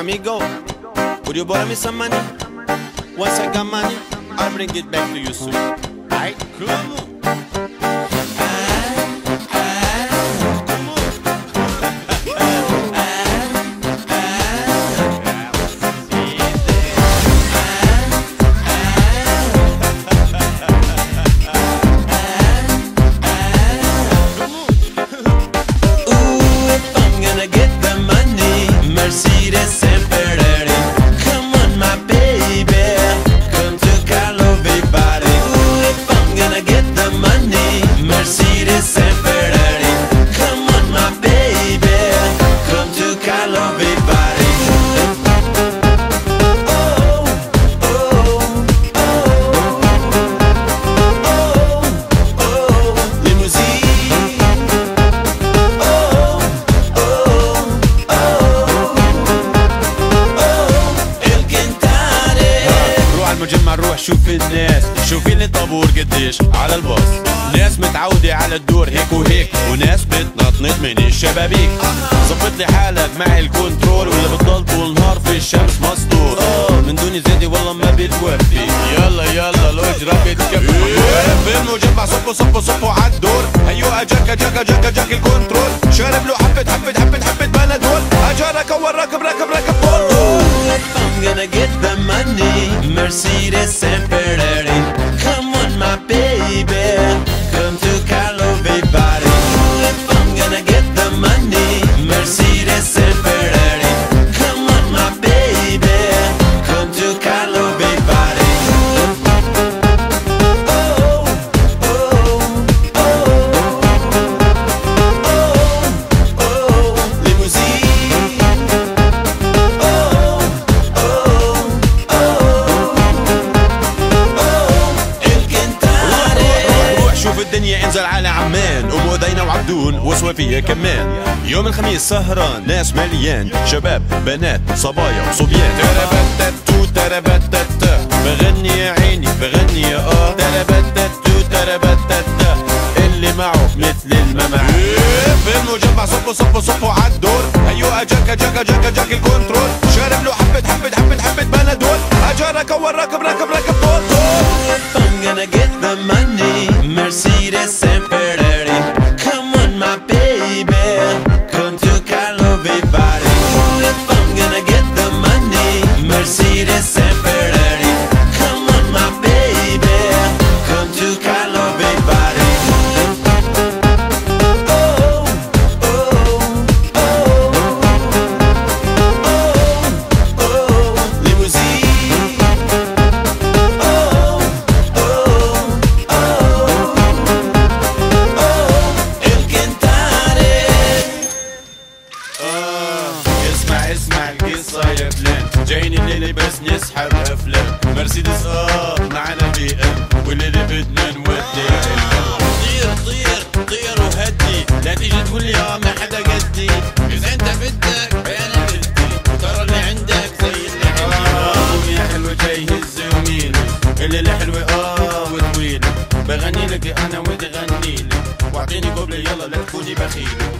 amigo. Would you borrow me some money? Once I got money, I'll bring it back to you soon. Alright? Come شوف الناس شوفي لي طابور قديش على الباص. ناس متعودة على الدور هيك وهيك وناس بتنطنط من الشبابيك. ظبط لي حالك مع ال control ولا بتضل طول نهار في الشمس مسطول من دون زيادة والله ما بتوفي. يلا يلا الاجرة بتكفي في المجمع صفوا صفوا صفوا عالدور هيو أجاك أجاك أجاك أجاك ال control. شارب له حبة حبة حبة حبة بنادول اجارك اول Mercedes وعبدون وصوفية كمان. يوم الخميس سهران ناس مليان. شباب بنات صبايا وصبيان تربتتو تربتت. بغني يا عيني بغني يا آه. تربتتو تربتت. اللي معه مثل الممع في المجمع صفوا صفوا صفوا عالدور هيو أجاك أجاك أجاك أجاك ال control. شارب له حبة حبة حبة حبة بنادول أجارك اول راكب راكب San Francisco. يا فلان جايين الليلة بس نسحب افلام مرسيدس آه معنا بي إم. والليلة بدنا نودي. طير طير طير وهدي. لا تيجي تقول لي آه ما حدا قدي. إذا أنت بدك أنا بدي ترى اللي عندك زي اللي عندي. آه يا حلوة جاي هز يميني الليلة حلوة آه وطويلة. بغني لك أنا وتغني لي. واعطيني قبلة يلا لا تكوني بخيلة